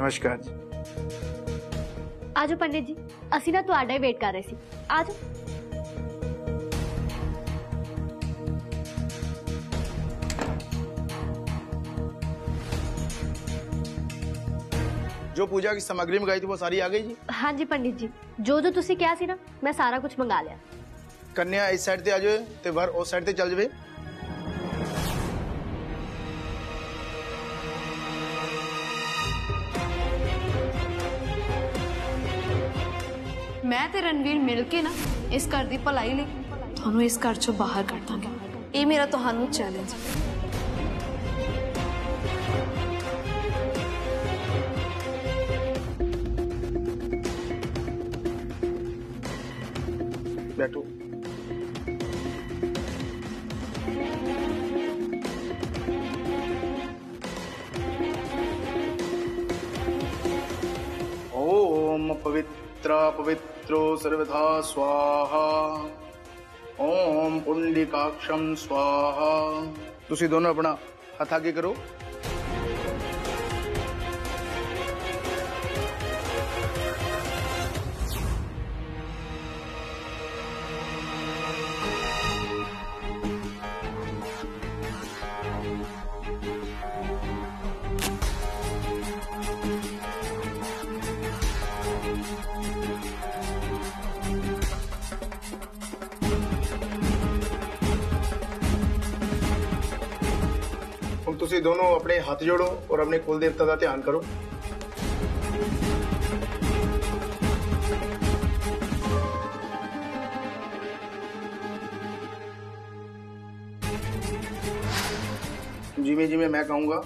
नमस्कार जी। आज पंडित जी असी ना તો ही वेट कर रहे आज। जो पूजा की सामग्री मंगाई थी वो सारी आ गई जी? हाँ जी पंडित जी जो जो तुसी क्या सी ना मैं सारा कुछ मंगा लिया। कन्या इस साइड से आ जाए ते भर उस साइड से चल जाए ਮੈਂ ਤੇ ਰਣਵੀਰ ਮਿਲ ਕੇ ਨਾ ਇਸ ਘਰ ਦੀ ਭਲਾਈ ਲਈ ਤੁਹਾਨੂੰ ਇਸ ਘਰ ਚੋਂ ਬਾਹਰ ਕੱਢ ਦਾਂਗੇ ਇਹ ਮੇਰਾ ਤੁਹਾਨੂੰ ਚੈਲੰਜ ਹੈ सर्वथा स्वाहा। ओम पुंडिकाक्षम स्वाहा। तुम दोनों अपना हाथ करो। ਦੋਨੋਂ ਆਪਣੇ ਹੱਥ ਜੋੜੋ ਔਰ ਆਪਣੇ ਕੁਲ ਦੇਵਤਾ ਦਾ ਧਿਆਨ ਕਰੋ ਜਿਵੇਂ ਜਿਵੇਂ ਮੈਂ ਕਹੂੰਗਾ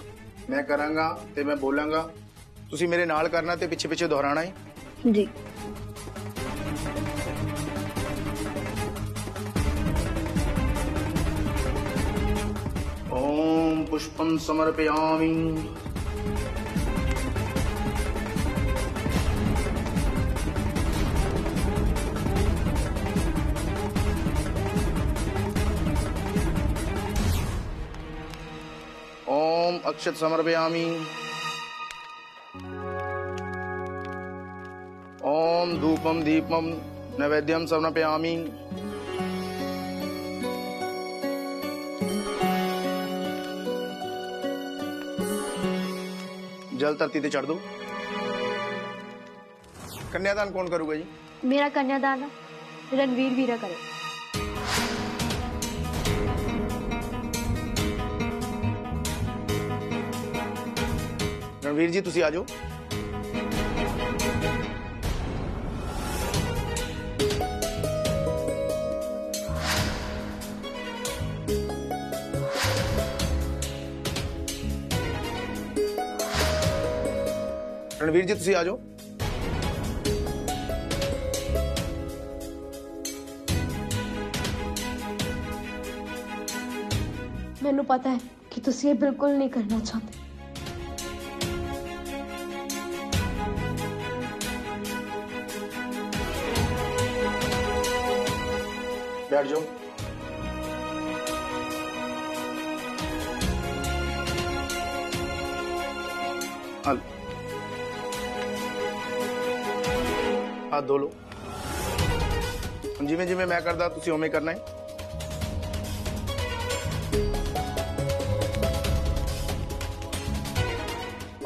ਮੈਂ ਕਰਾਂਗਾ ਤੇ ਮੈਂ ਬੋਲਾਂਗਾ ਤੁਸੀਂ ਮੇਰੇ ਨਾਲ ਕਰਨਾ ਤੇ ਪਿੱਛੇ ਪਿੱਛੇ ਦੁਹਰਾਣਾ ਹੈ ਜੀ पुष्पं समर्पयामि। ॐ अक्षत समर्पयामि। ॐ धूपं दीपं नैवेद्यं समर्पयामि। जल धरती से चढ़ दो। कन्यादान कौन करूगा जी? मेरा कन्यादान रणवीर वीरा करे। रणवीर जी तुम आज रणवीर जी ਤੁਸੀਂ ਆ ਜਾਓ ਮੈਨੂੰ ਪਤਾ ਹੈ ਕਿ ਤੁਸੀਂ ਇਹ ਬਿਲਕੁਲ ਨਹੀਂ ਕਰਨਾ ਚਾਹੁੰਦੇ बैठ जाओ हाल हाथ धो लो। जिमें जिमें मैं करता उमें करना है।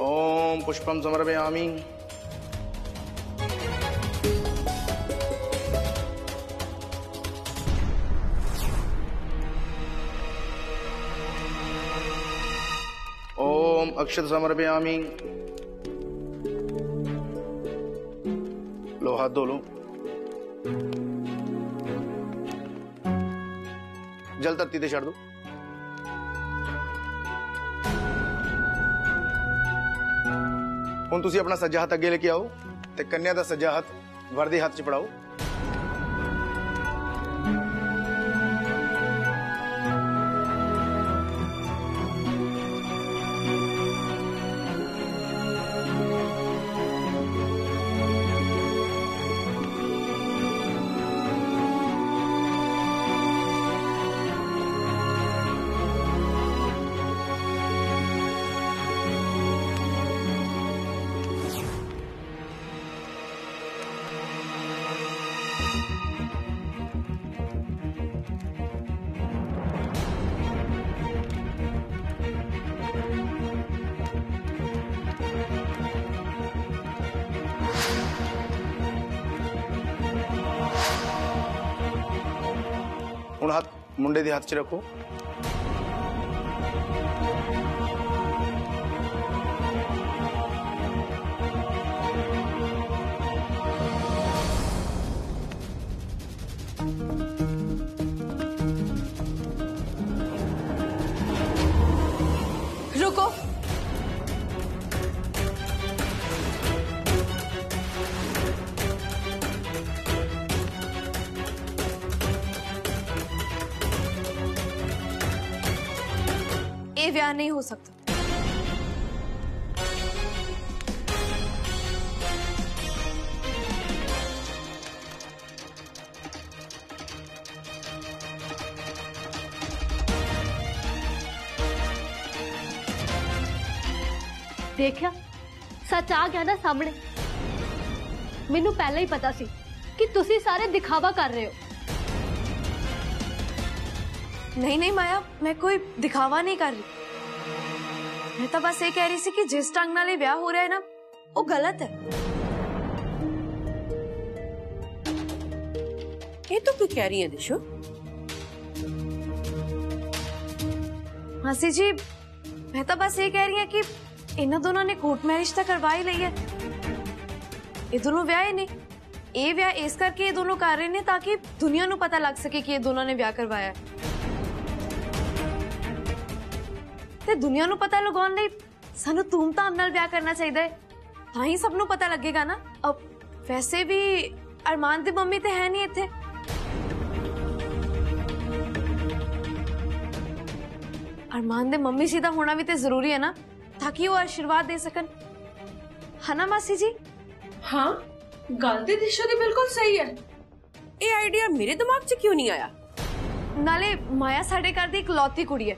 ओम पुष्पम समरभ आमी। ओम अक्षत समरभ हाथ धो लो ਜਲ ਧਰਤੀ ਤੇ ਛੱਡ ਦੋ ਹੁਣ ਤੁਸੀਂ ਆਪਣਾ ਸੱਜਾ ਹੱਥ ਅੱਗੇ ਲੈ ਕੇ ਆਓ ਤੇ ਕੰਨਿਆ ਦਾ ਸੱਜਾ ਹੱਥ ਵਰ ਦੇ ਹੱਥ 'ਚ ਫੜਾਓ ਮੁੰਡੇ ਦੇ ਹੱਥ 'ਚ ਰੱਖੋ। नहीं हो सकता ਦੇਖਿਆ ਸੱਚ ਆ ਗਿਆ ਨਾ ਸਾਹਮਣੇ ਮੈਨੂੰ ਪਹਿਲਾਂ ਹੀ ਪਤਾ ਸੀ ਕਿ ਤੁਸੀਂ ਸਾਰੇ ਦਿਖਾਵਾ ਕਰ ਰਹੇ ਹੋ नहीं नहीं माया मैं कोई दिखावा नहीं कर रही मैं तो बस ये कह रही थी कि जिस ढंग नाल ब्याह हो रहा है ना वो गलत है। ये तो क्यों कह रही है दिशु। मासी जी मैं तो बस ये कह रही है कि इन दोनों ने कोर्ट मैरिज तो करवा ही ली है। ये दोनों ब्याह ही नहीं ये ब्याह इस करके ये दोनों कर रहे हैं ताकि दुनिया को पता लग सके कि ये दोनों ने ब्याह करवाया है। ਤੇ ਦੁਨੀਆ ਨੂੰ ਪਤਾ ਲਗਾਉਣ ਲਈ ਸਾਨੂੰ ਧੂਮ-ਧਾਮ ਨਾਲ ਵਿਆਹ ਕਰਨਾ ਚਾਹੀਦਾ ਹੈ ਤਾਂ ਹੀ ਸਭ ਨੂੰ ਪਤਾ ਲੱਗੇਗਾ ਨਾ ਅਬ ਵੈਸੇ ਵੀ ਅਰਮਾਨ ਦੀ ਮੰਮੀ ਤੇ ਹੈ ਨਹੀਂ ਇੱਥੇ ਅਰਮਾਨ ਦੇ ਮੰਮੀ ਜੀ ਦਾ ਹੋਣਾ ਵੀ ਤੇ ਜ਼ਰੂਰੀ ਹੈ ਨਾ ਤਾਂ ਕਿ ਉਹ ਆਸ਼ੀਰਵਾਦ ਦੇ ਸਕਣ ਹਨਾ ਮਾਸੀ ਜੀ ਹਾਂ ਗੱਲ ਤੇ ਦਿਸ਼ਾ ਦੀ ਬਿਲਕੁਲ ਸਹੀ ਹੈ ਇਹ ਆਈਡੀਆ ਮੇਰੇ ਦਿਮਾਗ 'ਚ ਕਿਉਂ ਨਹੀਂ ਆਇਆ ਨਾਲੇ ਮਾਇਆ ਸਾਡੇ ਘਰ ਦੀ ਇਕਲੌਤੀ ਕੁੜੀ ਹੈ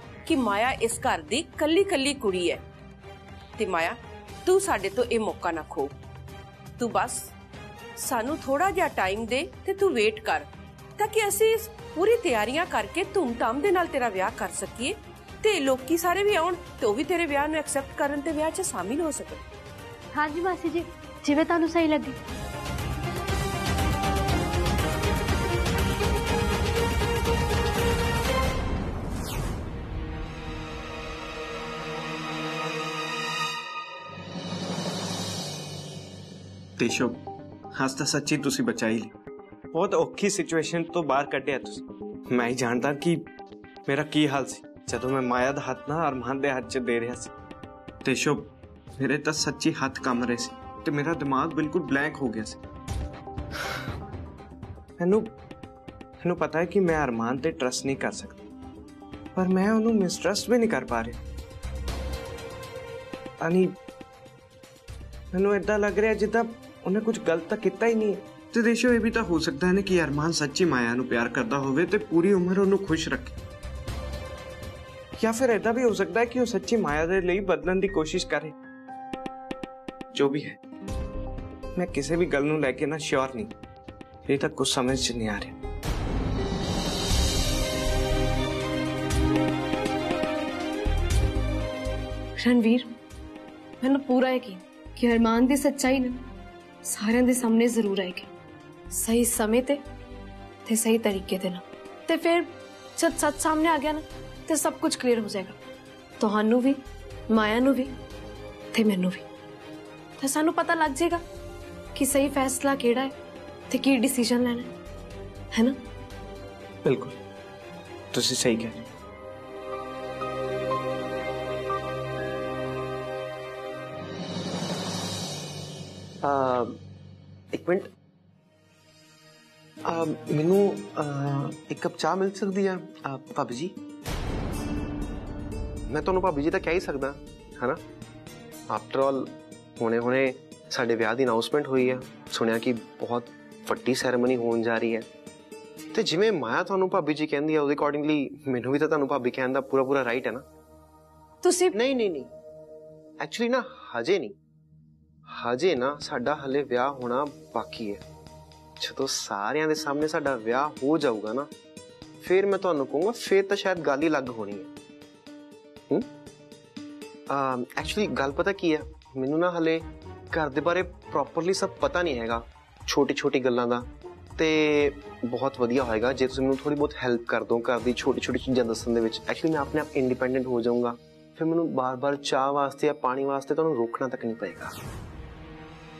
ਕਿ ਮਾਇਆ ਇਸ ਘਰ ਦੀ ਕੱਲੀ ਕੱਲੀ ਕੁੜੀ ਹੈ ਤੇ ਮਾਇਆ, ਤੂੰ ਸਾਡੇ ਤੋਂ ਇਹ ਮੌਕਾ ਨਾ ਖੋ ਤੂੰ ਬਸ ਸਾਨੂੰ ਥੋੜਾ ਜਿਹਾ ਟਾਈਮ ਦੇ ਤੇ ਤੂੰ ਵੇਟ ਕਰ, ਤਾਂ ਕਿ ਅਸੀਂ ਪੂਰੀ ਤਿਆਰੀਆਂ ਕਰਕੇ ਧੂਮ ਧਾਮ ਦੇ ਨਾਲ ਤੇਰਾ ਵਿਆਹ ਕਰ ਸਕੀਏ। ਤੇ ਲੋਕੀ ਸਾਰੇ ਵੀ ਆਉਣ ਤੇ ਉਹ ਵੀ ਤੇਰੇ ਵਿਆਹ ਨੂੰ ਐਕਸੈਪਟ ਕਰਨ ਤੇ ਵਿਆਹ 'ਚ ਸ਼ਾਮਿਲ ਹੋ ਸਕਣ। ਹਾਂਜੀ ਮਾਸੀ ਜੀ, ਜਿਵੇਂ ਤੁਹਾਨੂੰ ਸਹੀ ਲੱਗੇ। ਤੇ ਸ਼ੁਭ ਹੱਸ ਤਾਂ ਸੱਚੀ ਤੁਸੀਂ ਬਚਾ ਹੀ ਲਈ ਬਹੁਤ ਔਖੀ ਸਿਚੁਏਸ਼ਨ ਤੋਂ ਬਾਹਰ ਕੱਢਿਆ ਤੁਸੀਂ ਮੈਂ ਹੀ ਜਾਣਦਾ ਕਿ ਮੇਰਾ ਕੀ ਹਾਲ ਸੀ ਜਦੋਂ ਮੈਂ ਮਾਇਆ ਦਾ ਹੱਥ ਨਾ ਅਰਮਾਨ ਦੇ ਹੱਥ 'ਚ ਦੇ ਰਿਹਾ ਸੀ ਤੇ ਸ਼ੁਭ ਮੇਰੇ ਤਾਂ ਸੱਚੀ ਹੱਥ ਕੰਮ ਰਹੇ ਸੀ ਤੇ ਮੇਰਾ ਦਿਮਾਗ ਬਿਲਕੁਲ ਬਲੈਂਕ ਹੋ ਗਿਆ ਸੀ ਮੈਨੂੰ ਮੈਨੂੰ ਪਤਾ ਹੈ ਕਿ ਮੈਂ ਅਰਮਾਨ ਤੇ ਟਰਸਟ ਨਹੀਂ ਕਰ ਸਕਦਾ ਪਰ ਮੈਂ ਉਹਨੂੰ ਮਿਸਟਰਸਟ ਵੀ ਨਹੀਂ ਕਰ ਪਾ ਰਿਹਾ ਅਨੀ ਮੈਨੂੰ ਇਦਾਂ ਲੱਗ ਰਿਹਾ ਜਿੱਦਾਂ ਉਹਨੇ ਕੁਝ ਗਲਤ ਤਾਂ ਕੀਤਾ ਹੀ ਨਹੀਂ ਹੈ ਤੇ ਦੇਸ਼ੋ ਇਹ ਵੀ ਤਾਂ ਹੋ ਸਕਦਾ ਹੈ ਨਾ ਕਿ ਅਰਮਾਨ ਸੱਚੀ ਮਾਇਆ ਨੂੰ ਪਿਆਰ ਕਰਦਾ ਹੋਵੇ ਤੇ ਪੂਰੀ ਉਮਰ ਉਹਨੂੰ ਖੁਸ਼ ਰੱਖੇ ਜਾਂ ਫਿਰ ਇਦਾਂ ਵੀ ਹੋ ਸਕਦਾ ਹੈ ਕਿ ਉਹ ਸੱਚੀ ਮਾਇਆ ਦੇ ਲਈ ਬਦਲਣ ਦੀ ਕੋਸ਼ਿਸ਼ ਕਰੇ ਜੋ ਵੀ ਹੈ ਮੈਂ ਕਿਸੇ ਵੀ ਗੱਲ ਨੂੰ ਲੈ ਕੇ ਨਾ ਸ਼ੋਰ ਨਹੀਂ ਇਹ ਤਾਂ ਕੁਝ ਸਮਝ ਚ ਨਹੀਂ ਆ ਰਿਹਾ ਰਣਵੀਰ ਮੈਨੂੰ ਪੂਰਾ ਯਕੀਨ ਕਿ ਅਰਮਾਨ ਦੀ ਸੱਚਾਈ ਨਾ ਸਾਰਿਆਂ ਦੇ ਸਾਹਮਣੇ ਜ਼ਰੂਰ ਆਏਗੀ ਸਹੀ ਸਮੇਂ ਤੇ ਤੇ ਸਹੀ ਤਰੀਕੇ ਦੇ ਨਾਲ ਤੇ ਫਿਰ ਜਦ ਸੱਚ ਸਾਹਮਣੇ ਆ ਗਿਆ ਨਾ ਤੇ ਸਭ ਕੁਝ ਕਲੀਅਰ ਹੋ ਜਾਏਗਾ ਤੁਹਾਨੂੰ ਵੀ ਮਾਇਆ ਨੂੰ ਵੀ ਤੇ ਮੈਨੂੰ ਵੀ ਤੇ ਸਾਨੂੰ ਪਤਾ ਲੱਗ ਜਾਏਗਾ ਕਿ ਸਹੀ ਫੈਸਲਾ ਕਿਹੜਾ ਹੈ ਤੇ ਕੀ ਡਿਸੀਜਨ ਲੈਣਾ ਹੈ ਹੈ ਨਾ ਬਿਲਕੁਲ ਤੁਸੀਂ ਸਹੀ ਕਹਿ ਇੱਕ ਮਿੰਟ ਆ ਮੈਨੂੰ ਅਹ, ਇੱਕ ਕੱਪ ਚਾਹ ਮਿਲ ਸਕਦੀ ਆ ਆ, ਭਾਬੀ ਜੀ ਮੈਂ ਤੁਹਾਨੂੰ ਭਾਬੀ ਜੀ ਤਾਂ ਕਹਿ ਹੀ ਸਕਦਾ ਹਨਾ ਆਫਟਰ ਆਲ ਹੁਣੇ ਹੁਣੇ ਸਾਡੇ ਵਿਆਹ ਦੀ ਅਨਾਉਂਸਮੈਂਟ ਹੋਈ ਆ ਸੁਣਿਆ ਕਿ ਬਹੁਤ ਵੱਡੀ ਸੈਰੇਮਨੀ ਹੋਣ ਜਾ ਰਹੀ ਹੈ ਤੇ ਜਿਵੇਂ ਮਾਇਆ ਤੁਹਾਨੂੰ ਭਾਬੀ ਜੀ ਕਹਿੰਦੀ ਆ ਉਹਦੇ ਅਕੋਰਡਿੰਗਲੀ ਮੈਨੂੰ ਵੀ ਤਾਂ ਤੁਹਾਨੂੰ ਭਾਬੀ ਕਹਿਣ ਦਾ ਪੂਰਾ ਪੂਰਾ ਰਾਈਟ ਹੈ ਨਾ ਤੁਸੀਂ ਨਹੀਂ ਨਹੀਂ ਨਹੀਂ ਐਕਚੁਅਲੀ ਨਾ ਹਜੇ ਨਹੀਂ ਹਜੇ ਨਾ ਸਾਡਾ ਹਲੇ ਵਿਆਹ ਹੋਣਾ ਬਾਕੀ ਹੈ। ਜਦੋਂ ਸਾਰਿਆਂ ਦੇ ਸਾਹਮਣੇ ਸਾਡਾ ਵਿਆਹ ਹੋ ਜਾਊਗਾ ਨਾ, ਫਿਰ ਮੈਂ ਤੁਹਾਨੂੰ ਕਹੂੰਗਾ, ਫਿਰ ਤਾਂ ਸ਼ਾਇਦ ਗੱਲ ਹੀ ਲੱਗ ਹੋਣੀ ਹੈ। ਹੂੰ? ਐਕਚੁਅਲੀ ਗੱਲ ਪਤਾ ਕੀ ਹੈ? ਮੈਨੂੰ ਨਾ ਹਲੇ ਘਰ ਦੇ ਬਾਰੇ ਪ੍ਰੋਪਰਲੀ ਸਭ ਪਤਾ ਨਹੀਂ ਹੈਗਾ ਛੋਟੀ ਛੋਟੀ ਗੱਲਾਂ ਦਾ। ਤੇ ਬਹੁਤ ਵਧੀਆ ਹੋਏਗਾ, ਜੇ ਤੁਸੀਂ ਮੈਨੂੰ ਥੋੜੀ ਬਹੁਤ ਹੈਲਪ ਕਰ ਦੋ ਘਰ ਦੀ ਛੋਟੀ ਛੋਟੀ ਚੀਜ਼ਾਂ ਦੱਸਣ ਦੇ ਵਿੱਚ। ਐਕਚੁਅਲੀ ਮੈਂ ਆਪਣੇ ਆਪ ਇੰਡੀਪੈਂਡੈਂਟ ਹੋ ਜਾਊਂਗਾ। ਫਿਰ ਮੈਨੂੰ ਬਾਰ-ਬਾਰ ਚਾਹ ਵਾਸਤੇ ਜਾਂ ਪਾਣੀ ਵਾਸਤੇ ਤੁਹਾਨੂੰ ਰੋਕਣਾ ਤੱਕ ਨਹੀਂ ਪਏਗਾ।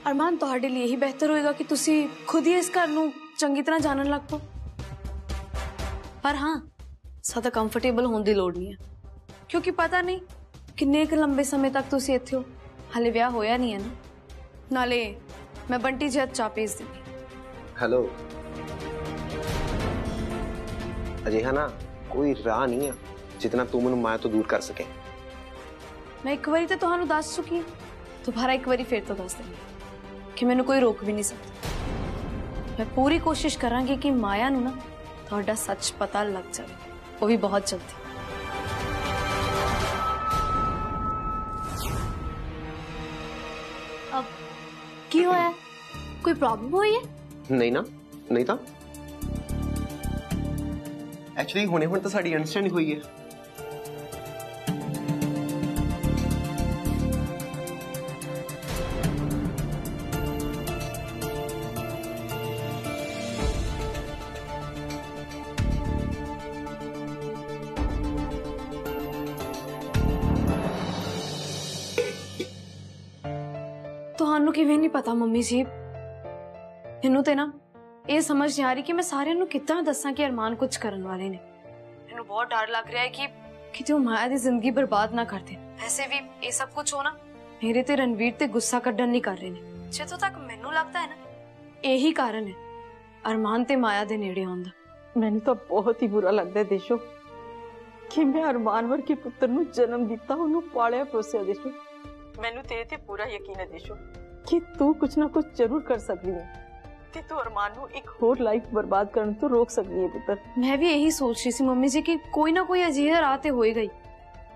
ਅਰਮਾਨ ਤੁਹਾਡੇ ਲਈ ਇਹੀ ਬਿਹਤਰ ਹੋਏਗਾ ਕਿ ਤੁਸੀਂ ਖੁਦ ਹੀ ਇਸ ਘਰ ਨੂੰ ਚੰਗੀ ਤਰ੍ਹਾਂ ਜਾਣਨ ਲੱਗ ਪਓ ਪਰ ਹਾਂ ਸਦਾ ਕੰਫਰਟੇਬਲ ਹੋਣ ਦੀ ਲੋੜ ਨਹੀਂ ਹੈ ਕਿਉਂਕਿ ਪਤਾ ਨਹੀਂ ਕਿੰਨੇ ਕੁ ਲੰਬੇ ਸਮੇਂ ਤੱਕ ਤੁਸੀਂ ਇੱਥੇ ਹੋ ਹਲੇ ਵਿਆਹ ਹੋਇਆ ਨਹੀਂ ਹੈ ਨਾ ਨਾਲੇ ਮੈਂ ਬੰਟੀ ਜੀ ਹੱਥ ਚਾਹ ਭੇਜ ਦਿੰਦੀ ਹੈਲੋ ਅਜਿਹਾ ਨਾ ਕੋਈ ਰਾਹ ਨਹੀਂ ਆ ਜਿਤਨਾ ਤੂੰ ਮੈਨੂੰ ਮਾਇਆ ਤੋਂ ਦੂਰ ਕਰ ਸਕੇ ਮੈਂ ਇੱਕ ਵਾਰੀ ਤਾਂ ਤੁਹਾਨੂੰ ਦੱਸ ਚੁੱਕੀ ਹਾਂ ਦੁਬਾਰਾ ਇੱਕ ਵਾਰੀ ਫਿਰ ਤੋਂ ਦੱਸ ਦਿੰਦੀ ਹਾਂ ਕਿ ਮੈਨੂੰ ਕੋਈ ਰੋਕ ਵੀ ਨਹੀਂ ਸਕਦਾ ਮੈਂ ਪੂਰੀ ਕੋਸ਼ਿਸ਼ ਕਰਾਂਗੀ ਕਿ ਮਾਇਆ ਨੂੰ ਨਾ ਤੁਹਾਡਾ ਸੱਚ ਪਤਾ ਲੱਗ ਜਾਵੇ ਉਹ ਵੀ ਬਹੁਤ ਜਲਦੀ अब की होया है? कोई प्रॉब्लम हुई है ਨਹੀਂ ਨਾ ਨਹੀਂ ਤਾਂ ਐਕਚੁਅਲੀ ਹੁਣੇ ਹੁਣ ਤਾਂ ਸਾਡੀ ਅੰਡਰਸਟੈਂਡਿੰਗ ਹੋਈ ਹੈ ਤੁਹਾਨੂੰ ਕਿਵੇਂ ਨਹੀਂ ਪਤਾ ਮੰਮੀ ਜੀ ਮੈਨੂੰ ਤੇ ਨਾ ਇਹ ਸਮਝ ਨਹੀਂ ਆ ਰਹੀ ਕਿ ਮੈਂ ਸਾਰਿਆਂ ਨੂੰ ਕਿੱਦਾਂ ਦੱਸਾਂ ਕਿ ਅਰਮਾਨ ਕੁਝ ਕਰਨ ਵਾਲੇ ਨੇ ਮੈਨੂੰ ਬਹੁਤ ਡਰ ਲੱਗ ਰਿਹਾ ਹੈ ਕਿ ਕਿਤੇ ਉਹ ਮਾਇਆ ਦੀ ਜ਼ਿੰਦਗੀ ਬਰਬਾਦ ਨਾ ਕਰ ਦੇਣ ਐਸੇ ਵੀ ਇਹ ਸਭ ਕੁਝ ਹੋਣਾ ਮੇਰੇ ਤੇ ਰਣਵੀਰ ਤੇ ਗੁੱਸਾ ਕੱਢਣ ਨਹੀਂ ਕਰ ਰਹੇ ਨੇ ਜਦੋਂ ਤੱਕ ਮੈਨੂੰ ਲੱਗਦਾ ਹੈ ਨਾ ਇਹੀ ਕਾਰਨ ਹੈ ਅਰਮਾਨ ਤੇ ਮਾਇਆ ਦੇ ਨੇੜੇ ਆਉਣ ਦਾ ਮੈਨੂੰ ਤਾਂ ਬਹੁਤ ਹੀ ਬੁਰਾ ਲੱਗਦਾ ਹੈ ਦੇਸ਼ੋ ਕਿ ਮੈਂ ਅਰਮਾਨ ਵਰਗੇ ਪੁੱਤਰ ਨੂੰ ਜਨਮ ਦਿੱਤਾ ਉਹਨੂੰ ਪਾਲਿਆ ਪੋਸਿਆ ਦੇਸ਼ੋ ਮੈਨੂੰ ਤੇਰੇ ਤੇ ਪੂਰਾ ਯਕੀਨ ਹੈ ਦੇਸ਼ੋ ਕਿ ਤੂੰ ਕੁਝ ਨਾ ਕੁਝ ਜ਼ਰੂਰ ਕਰ ਸਕਦੀ ਹੈ ਤੇ ਤੂੰ ਅਰਮਾਨ ਨੂੰ ਇੱਕ ਹੋਰ ਲਾਈਫ ਬਰਬਾਦ ਕਰਨ ਤੋਂ ਰੋਕ ਸਕਦੀ ਹੈ ਪੁੱਤਰ ਮੈਂ ਵੀ ਇਹੀ ਸੋਚ ਰਹੀ ਸੀ ਮੰਮੀ ਜੀ ਕਿ ਕੋਈ ਨਾ ਕੋਈ ਅਜਿਹਾ ਰਾਹ ਤੇ ਹੋਏਗਾ ਹੀ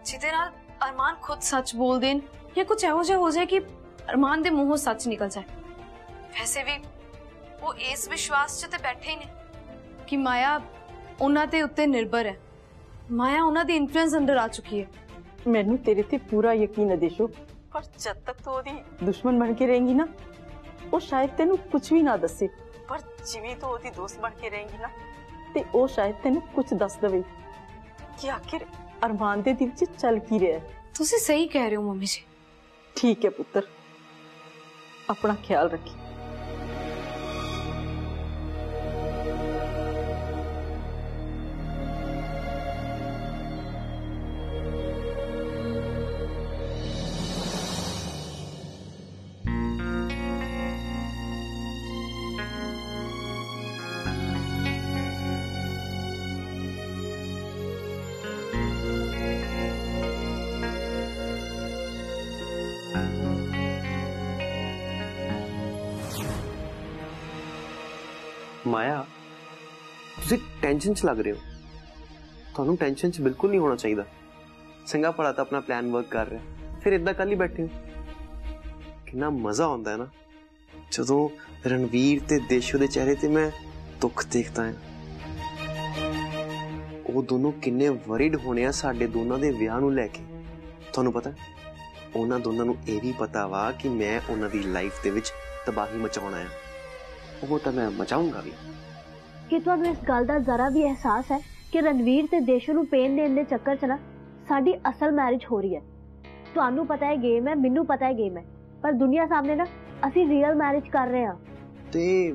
ਜਿਹਦੇ ਨਾਲ ਅਰਮਾਨ ਖੁਦ ਸੱਚ ਬੋਲ ਦੇਣ ਜਾਂ ਕੁਝ ਇਹੋ ਜਿਹਾ ਹੋ ਜਾਏ ਕਿ ਅਰਮਾਨ ਦੇ ਮੂੰਹੋਂ ਸੱਚ ਨਿਕਲ ਜਾਏ ਵੈਸੇ ਵੀ ਉਹ ਇਸ ਵਿਸ਼ਵਾਸ 'ਚ ਤੇ ਬੈਠੇ ਹੀ ਨੇ ਕਿ ਮਾਇਆ ਉਹਨਾਂ ਦੇ ਉੱਤੇ ਨਿਰਭਰ ਹੈ ਮਾਇਆ ਉਹਨਾਂ ਦੇ ਇਨਫਲੂਐਂਸ ਅੰਡਰ ਆ ਚੁੱਕੀ ਹੈ ਮੈਨੂੰ ਤੇਰੇ ਤੇ ਪੂਰਾ ਯਕੀਨ ਹੈ ਦੇਸ਼ੋ ਪਰ ਜਦ ਤੱਕ ਤੂੰ ਉਹਦੀ ਦੁਸ਼ਮਣ ਬਣ ਕੇ ਰਹੇਂਗੀ ਨਾ ਉਹ ਸ਼ਾਇਦ ਤੈਨੂੰ ਕੁਝ ਵੀ ਨਾ ਦੱਸੇ ਪਰ ਜਿਵੇਂ ਤੂੰ ਉਹਦੀ ਦੋਸਤ ਬਣ ਕੇ ਰਹੇਂਗੀ ਨਾ ਤੇ ਉਹ ਸ਼ਾਇਦ ਤੈਨੂੰ ਕੁਝ ਦੱਸ ਦੇਵੇ ਕਿ ਆਖਿਰ ਅਰਮਾਨ ਦੇ ਦਿਲ 'ਚ ਚੱਲ ਕੀ ਰਿਹਾ ਹੈ ਤੁਸੀਂ ਸਹੀ ਕਹਿ ਰਹੇ ਹੋ ਮੰਮੀ ਜੀ ਠੀਕ ਹੈ ਪੁੱਤਰ ਆਪਣਾ ਖਿਆਲ ਰੱਖੀ ਮਾਇਆ ਤੁਸੀਂ ਟੈਨਸ਼ਨ 'ਚ ਲੱਗ ਰਹੇ ਹੋ ਤੁਹਾਨੂੰ ਟੈਨਸ਼ਨ 'ਚ ਬਿਲਕੁਲ ਨਹੀਂ ਹੋਣਾ ਚਾਹੀਦਾ ਸੰਗਾ ਪੜਾ ਤਾਂ ਆਪਣਾ ਪਲਾਨ ਵਰਕ ਕਰ ਰਿਹਾ ਫਿਰ ਇਦਾਂ ਕੱਲ ਹੀ ਬੈਠੇ ਹੋ ਕਿੰਨਾ ਮਜ਼ਾ ਆਉਂਦਾ ਹੈ ਨਾ ਜਦੋਂ ਰਣਵੀਰ ਤੇ ਦੇਸ਼ੋ ਦੇ ਚਿਹਰੇ ਤੇ ਮੈਂ ਦੁੱਖ ਦੇਖਦਾ ਹਾਂ ਉਹ ਦੋਨੋਂ ਕਿੰਨੇ ਵਰਿਡ ਹੋਣੇ ਆ ਸਾਡੇ ਦੋਨਾਂ ਦੇ ਵਿਆਹ ਨੂੰ ਲੈ ਕੇ ਤੁਹਾਨੂੰ ਪਤਾ ਹੈ, ਉਹਨਾਂ ਦੋਨਾਂ ਨੂੰ ਇਹ ਵੀ ਪਤਾ ਵਾ ਕਿ ਮੈਂ ਉਹਨਾਂ ਦੀ ਲਾਈਫ ਦੇ ਵਿੱਚ ਤਬਾਹੀ ਮਚਾਉਣਾ ਹੈ ਉਹ ਤਾਂ ਮੈਂ ਮਚਾਉਂਗਾ ਵੀ ਕਿ ਤੁਹਾਨੂੰ ਇਸ ਗੱਲ ਦਾ ਜ਼ਰਾ ਵੀ ਅਹਿਸਾਸ ਹੈ ਕਿ ਰਣਵੀਰ ਤੇ ਦੇਸ਼ੂ ਨੂੰ ਪੇਨ ਦੇਣ ਦੇ ਚੱਕਰ 'ਚ ਨਾ ਸਾਡੀ ਅਸਲ ਮੈਰਿਜ ਹੋ ਰਹੀ ਹੈ ਤੁਹਾਨੂੰ ਪਤਾ ਹੈ ਗੇਮ ਹੈ ਮੈਨੂੰ ਪਤਾ ਹੈ ਗੇਮ ਹੈ ਪਰ ਦੁਨੀਆ ਸਾਹਮਣੇ ਨਾ ਅਸੀਂ ਰੀਅਲ ਮੈਰਿਜ ਕਰ ਰਹੇ ਹਾਂ ਤੇ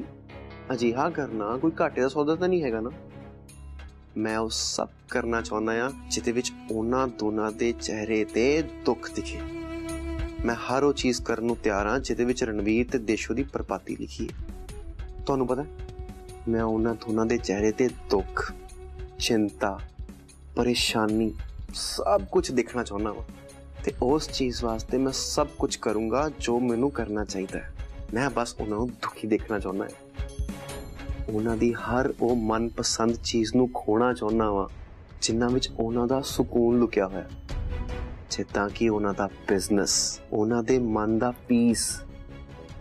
ਅਜਿਹਾ ਕਰਨਾ ਕੋਈ ਘਾਟੇ ਦਾ ਸੌਦਾ ਤਾਂ ਨਹੀਂ ਹੈਗਾ ਨਾ ਮੈਂ ਉਹ ਸਭ ਕਰਨਾ ਚਾਹੁੰਦਾ ਆ ਜਿਹਦੇ ਵਿੱਚ ਉਹਨਾਂ ਦੋਨਾਂ ਦੇ ਚਿਹਰੇ ਤੇ ਦੁੱਖ ਦਿਖੇ ਮੈਂ ਹਰ ਉਹ ਚੀਜ਼ ਕਰਨ ਨੂੰ ਤਿਆਰ ਹਾਂ ਜਿਹਦੇ ਵਿੱਚ ਰਣਵੀਰ ਤੇ ਦੇਸ਼ੋ ਦੀ ਬਰਬਾਦੀ ਲਿਖੀ ਹੈ ਤੁਹਾਨੂੰ ਪਤਾ ਮੈਂ ਉਹਨਾਂ ਦੋਨਾਂ ਦੇ ਚਿਹਰੇ ਤੇ ਦੁੱਖ ਚਿੰਤਾ ਪਰੇਸ਼ਾਨੀ ਸਭ ਕੁਝ ਦੇਖਣਾ ਚਾਹੁੰਦਾ ਹਾਂ ਤੇ ਉਸ ਚੀਜ਼ ਵਾਸਤੇ ਮੈਂ ਸਭ ਕੁਝ ਕਰੂੰਗਾ ਜੋ ਮੈਨੂੰ ਕਰਨਾ ਚਾਹੀਦਾ ਹੈ ਮੈਂ ਬਸ ਉਹਨਾਂ ਨੂੰ ਦੁਖੀ ਦੇਖਣਾ ਚਾਹੁੰਦਾ ਹਾਂ ਉਹਨਾਂ ਦੀ ਹਰ ਉਹ ਮਨਪਸੰਦ ਚੀਜ਼ ਨੂੰ ਖੋਣਾ ਚਾਹੁੰਦਾ ਵਾਂ ਜਿੰਨਾਂ ਵਿੱਚ ਉਹਨਾਂ ਦਾ ਸਕੂਨ ਲੁਕਿਆ ਹੋਇਆ ਜਿੱਦਾਂ ਕਿ ਉਹਨਾਂ ਦਾ ਬਿਜ਼ਨਸ ਉਹਨਾਂ ਦੇ ਮਨ ਦਾ ਪੀਸ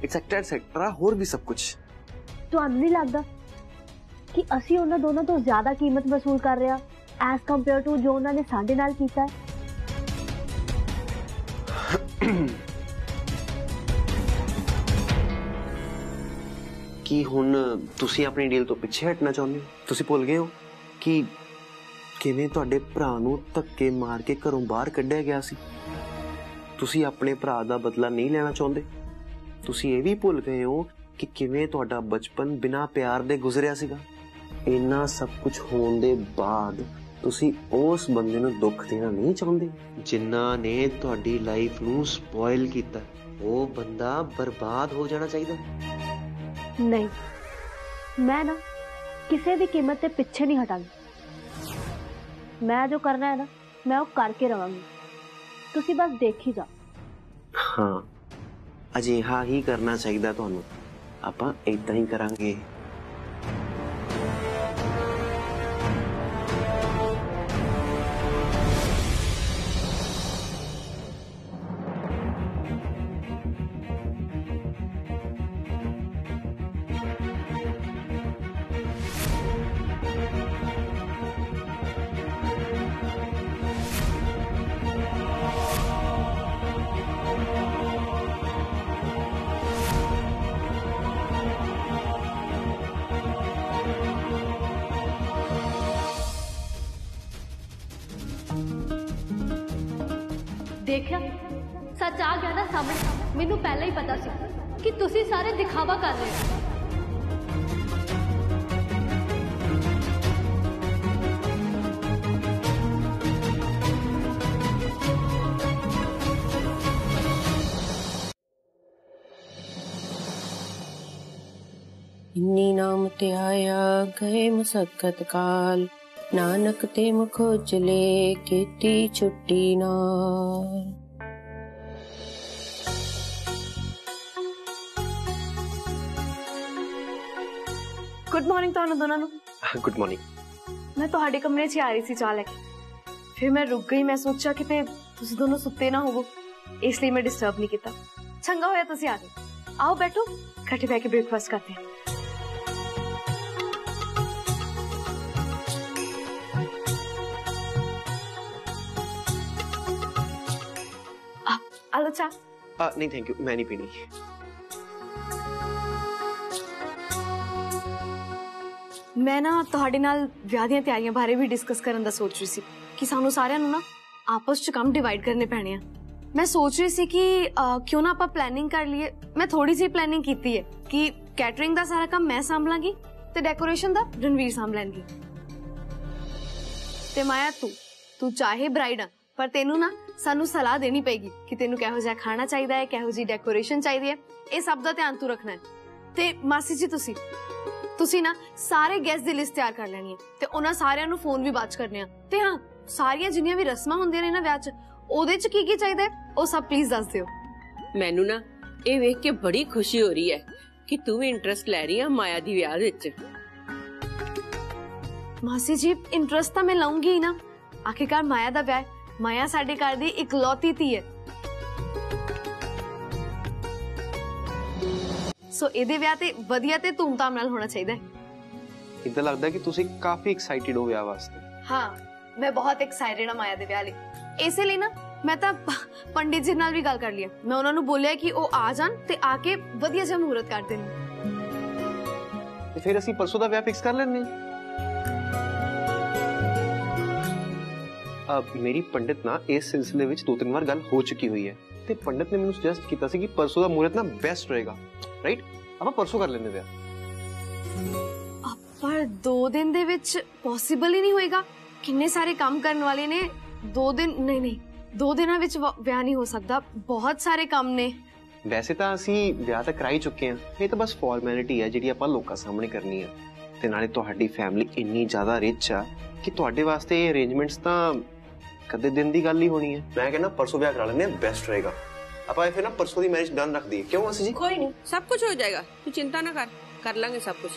ਐਕਸੈਕਟਰ ਐਕਸੈਕਟਰਾ ਹੋਰ ਵੀ ਸਭ ਕੁਝ ਤੁਹਾਨੂੰ ਨਹੀਂ ਲੱਗਦਾ ਕਿ ਅਸੀਂ ਉਹਨਾਂ ਦੋਨਾਂ ਤੋਂ ਜ਼ਿਆਦਾ ਕੀਮਤ ਵਸੂਲ ਕਰ ਰਹੇ ਹਾਂ ਐਸ ਕੰਪੇਅਰ ਟੂ ਜੋ ਉਹਨਾਂ ਨੇ ਸਾਡੇ ਨਾਲ ਕੀਤਾ ਹੈ ਕੀ ਹੁਣ ਤੁਸੀਂ ਆਪਣੀ ਡੀਲ ਤੋਂ ਪਿੱਛੇ ਹਟਣਾ ਚਾਹੁੰਦੇ ਹੋ ਤੁਸੀਂ ਭੁੱਲ ਗਏ ਹੋ ਕਿ ਕਿਵੇਂ ਤੁਹਾਡੇ ਭਰਾ ਨੂੰ ਧੱਕੇ ਮਾਰ ਕੇ ਘਰੋਂ ਬਾਹਰ ਕੱਢਿਆ ਗਿਆ ਸੀ ਤੁਸੀਂ ਆਪਣੇ ਭਰਾ ਦਾ ਬਦਲਾ ਨਹੀਂ ਲੈਣਾ ਚਾਹੁੰਦੇ ਤੁਸੀਂ ਇਹ ਵੀ ਭੁੱਲ ਗਏ ਹੋ ਕਿ ਕਿਵੇਂ ਤੁਹਾਡਾ ਬਚਪਨ ਬਿਨਾਂ ਪਿਆਰ ਦੇ ਗੁਜ਼ਰਿਆ ਸੀਗਾ ਇੰਨਾ ਸਭ ਕੁਝ ਹੋਣ ਦੇ ਬਾਅਦ ਤੁਸੀਂ ਉਸ ਬੰਦੇ ਨੂੰ ਦੁੱਖ ਦੇਣਾ ਨਹੀਂ ਚਾਹੁੰਦੇ ਜਿਨ੍ਹਾਂ ਨੇ ਤੁਹਾਡੀ ਲਾਈਫ ਨੂੰ ਸਪੋਇਲ ਕੀਤਾ ਉਹ ਬੰਦਾ ਬਰਬਾਦ ਹੋ ਜਾਣਾ ਚਾਹੀਦਾ ਨਹੀਂ ਮੈਂ ਨਾ ਕਿਸੇ ਵੀ ਕੀਮਤ ਤੇ ਪਿੱਛੇ ਨਹੀਂ ਹਟਾਂਗੀ ਮੈਂ ਜੋ ਕਰਨਾ ਹੈ ਨਾ ਮੈਂ ਉਹ ਕਰਕੇ ਰਵਾਂਗੀ ਤੁਸੀਂ ਬਸ ਦੇਖੀ ਜਾ ਹਾਂ ਅਜਿਹਾ ਹੀ ਕਰਨਾ ਚਾਹੀਦਾ ਤੁਹਾਨੂੰ ਆਪਾਂ ਇਦਾਂ ਹੀ ਕਰਾਂਗੇ ਮੈਨੂੰ ਪਹਿਲਾਂ ਹੀ ਪਤਾ ਸੀ ਕਿ ਤੁਸੀਂ ਸਾਰੇ ਦਿਖਾਵਾ ਕਰ ਰਹੇ ਹੋ ਇੰਨੀ ਨਾਮ ਤੇ ਆਇਆ ਗਏ ਮਸਕਤ ਕਾਲ ਨਾਨਕ ਤੇ ਮੁਖ ਉਜਲੇ ਕੀਤੀ ਛੁੱਟੀ ਨਾਲ ਗੁੱਡ ਮਾਰਨਿੰਗ ਤੁਹਾਨੂੰ ਦੋਨਾਂ ਨੂੰ ਗੁੱਡ ਮਾਰਨਿੰਗ ਮੈਂ ਤੁਹਾਡੇ ਕਮਰੇ 'ਚ ਹੀ ਆ ਰਹੀ ਸੀ ਚਾਹ ਲੈ ਕੇ ਫਿਰ ਮੈਂ ਰੁਕ ਗਈ ਮੈਂ ਸੋਚਿਆ ਕਿਤੇ ਤੁਸੀਂ ਦੋਨੋਂ ਸੁੱਤੇ ਨਾ ਹੋਵੋ ਇਸ ਲਈ ਮੈਂ ਡਿਸਟਰਬ ਨਹੀਂ ਕੀਤਾ ਚੰਗਾ ਹੋਇਆ ਤੁਸੀਂ ਆ ਗਏ ਆਓ ਬੈਠੋ ਇਕੱਠੇ ਬੈ ਕੇ ਬ੍ਰੇਕਫਾਸਟ ਕਰਦੇ ਹਾਂ ਆ ਆਲੋ ਚਾਹ ਆ ਨਹੀਂ ਥੈਂਕ ਯੂ ਮੈਂ ਮੈਂ ਨਾ ਤੁਹਾਡੇ ਨਾਲ ਵਿਆਹ ਦੀਆਂ ਤਿਆਰੀਆਂ ਬਾਰੇ ਵੀ ਡਿਸਕਸ ਕਰਨ ਦਾ ਸੋਚ ਰਹੀ ਸੀ ਕਿ ਸਾਨੂੰ ਸਾਰਿਆਂ ਨੂੰ ਨਾ ਆਪਸ 'ਚ ਕੰਮ ਡਿਵਾਈਡ ਕਰਨੇ ਪੈਣੇ ਆ ਮੈਂ ਸੋਚ ਰਹੀ ਸੀ ਕਿ ਅਹ, ਕਿਉਂ ਨਾ ਆਪਾਂ ਪਲੈਨਿੰਗ ਕਰ ਲਈਏ ਮੈਂ ਥੋੜੀ ਜਿਹੀ ਪਲੈਨਿੰਗ ਕੀਤੀ ਹੈ ਕਿ ਕੈਟਰਿੰਗ ਦਾ ਸਾਰਾ ਕੰਮ ਮੈਂ ਸੰਭਲਾਂਗੀ ਤੇ ਡੈਕੋਰੇਸ਼ਨ ਦਾ ਰਣਵੀਰ ਸੰਭ ਲੈਣਗੇ ਤੇ ਮਾਇਆ ਤੂੰ ਤੂੰ ਚਾਹੇ ਬ੍ਰਾਈਡ ਆ ਪਰ ਤੈਨੂੰ ਨਾ ਸਾਨੂੰ ਸਲਾਹ ਦੇਣੀ ਪਏਗੀ ਕਿ ਤੈਨੂੰ ਕਿਹੋ ਜਿਹਾ ਖਾਣਾ ਚਾਹੀਦਾ ਹੈ ਕਿਹੋ ਜਿਹੀ ਡੈਕੋਰੇਸ਼ਨ ਚਾਹੀਦੀ ਹੈ ਇਹ ਸਭ ਦਾ ਧਿਆਨ ਤੂੰ ਰੱਖਣਾ ਹੈ ਤੇ ਮਾਸੀ ਜੀ ਤੁਸੀਂ ਤੁਸੀਂ ਨਾ ਸਾਰੇ ਗੈਸਟ ਦੀ ਲਿਸਟ ਤਿਆਰ ਕਰ ਲੈਣੀ ਹੈ ਤੇ ਉਹਨਾਂ ਸਾਰਿਆਂ ਨੂੰ ਫੋਨ ਵੀ ਬਾਅਦ ਕਰਨੇ ਆ। ਤੇ ਹਾਂ ਸਾਰੀਆਂ ਜਿੰਨੀਆਂ ਵੀ ਰਸਮਾਂ ਹੁੰਦੀਆਂ ਨੇ ਨਾ ਵਿਆਹ 'ਚ ਉਹਦੇ 'ਚ ਕੀ ਕੀ ਚਾਹੀਦਾ ਉਹ ਸਭ ਪਲੀਜ਼ ਦੱਸ ਦਿਓ। ਮੈਨੂੰ ਨਾ ਇਹ ਵੇਖ ਕੇ ਬੜੀ ਖੁਸ਼ੀ ਹੋ ਰਹੀ ਹੈ ਕਿ ਤੂੰ ਵੀ ਇੰਟਰਸਟ ਲੈ ਰਹੀ ਆ ਮਾਇਆ ਦੀ ਵਿਆਹ ਵਿੱਚ। ਮਾਸੀ ਜੀ ਇੰਟਰਸਟ ਤਾਂ ਮੈਂ ਲਾਉਂਗੀ ਨਾ। ਆਖਿਰਕਾਰ ਮਾਇਆ ਦਾ ਵਿਆਹ। ਮਾਇਆ ਸਾਡੇ ਘਰ ਦੀ ਇਕਲੌਤੀ ਧੀ ਹੈ। ਸੋ ਇਹਦੇ ਵਿਆਹ ਤੇ ਵਧੀਆ ਤੇ ਧੂਮਧਾਮ ਨਾਲ ਹੋਣਾ ਚਾਹੀਦਾ ਹੈ ਇਦਾਂ ਲੱਗਦਾ ਕਿ ਤੁਸੀਂ ਕਾਫੀ ਐਕਸਾਈਟਿਡ ਹੋ ਵਿਆਹ ਵਾਸਤੇ ਹਾਂ ਮੈਂ ਬਹੁਤ ਐਕਸਾਈਟਡ ਹਾਂ ਮਾਇਆ ਦੇ ਵਿਆਹ ਲਈ ਇਸੇ ਲਈ ਨਾ ਮੈਂ ਤਾਂ ਪ- ਪੰਡਿਤ ਜੀ ਨਾਲ ਵੀ ਗੱਲ ਕਰ ਲਈ ਹੈ। ਮੈਂ ਉਹਨਾਂ ਨੂੰ ਬੋਲਿਆ ਕਿ ਉਹ ਆ ਜਾਣ ਤੇ ਆ ਕੇ ਵਧੀਆ ਜਿਹਾ ਮਹੂਰਤ ਕਰ ਦੇਣ ਤੇ ਫਿਰ ਅਸੀਂ ਪਰਸੋਂ ਦਾ ਵਿਆਹ ਫਿਕਸ ਕਰ ਲੈਂਦੇ ਹਾਂ ਅਬ ਮੇਰੀ ਪੰਡਿਤ ਨਾਲ ਇਸ ਸਿਲਸਿਲੇ ਵਿੱਚ ਦੋ ਤਿੰਨ ਵਾਰ ਗੱਲ ਹੋ ਚੁੱਕੀ ਹੋਈ ਹੈ ਤੇ ਪੰਡਿਤ ਨੇ ਮੈਨੂੰ ਸੁਜੈਸਟ ਕੀਤਾ ਸੀ ਕਿ ਪਰਸੋਂ ਦਾ ਮੂਰਤ ਨਾ ਬੈਸਟ ਰਹੇਗਾ ਰਾਈਟ ਆਪਾਂ ਪਰਸੋਂ ਕਰ ਲੈਂਦੇ ਵਿਆਹ ਪਰ 2 ਦਿਨ ਦੇ ਵਿੱਚ ਪੋਸੀਬਲ ਹੀ ਨਹੀਂ ਹੋਏਗਾ ਕਿੰਨੇ ਸਾਰੇ ਕੰਮ ਕਰਨ ਵਾਲੇ ਨੇ 2 ਦਿਨ ਨਹੀਂ ਨਹੀਂ 2 ਦਿਨਾਂ ਵਿੱਚ ਵ- ਵਿਆਹ ਨਹੀਂ ਹੋ ਸਕਦਾ ਬਹੁਤ ਸਾਰੇ ਕੰਮ ਨੇ ਵੈਸੇ ਤਾਂ ਅਸੀਂ ਵਿਆਹ ਤਾਂ ਕਰਾ ਹੀ ਚੁੱਕੇ ਹਾਂ ਇਹ ਤਾਂ ਬਸ ਫਾਰਮੈਲਿਟੀ ਹੈ ਜਿਹੜੀ ਆਪਾਂ ਲੋਕਾਂ ਸਾਹਮਣੇ ਕਰਨੀ ਆ ਤੇ ਨਾਲੇ ਤੁਹਾਡੀ ਫੈਮਿਲੀ ਇੰਨੀ ਜ਼ਿਆਦਾ ਰਿਚ ਆ ਕਿ ਤੁਹਾਡੇ ਵਾਸਤੇ ਇਹ ਅਰੇਂਜਮੈਂਟਸ ਤਾਂ ਕਦੇ ਦਿਨ ਦੀ ਗੱਲ ਹੀ ਹੋਣੀ ਹੈ ਮੈਂ ਕਹਿੰਦਾ ਪਰਸੋਂ ਵਿਆਹ ਕਰਾ ਲੈਂਦੇ ਹਾਂ ਬੈਸਟ ਰਹੇਗਾ अपा फिर ना परसों की मैरिज डन रख दी क्यों, मासी जी? कोई नहीं, सब कुछ हो जाएगा। तू चिंता ना कर कर लेंगे सब कुछ।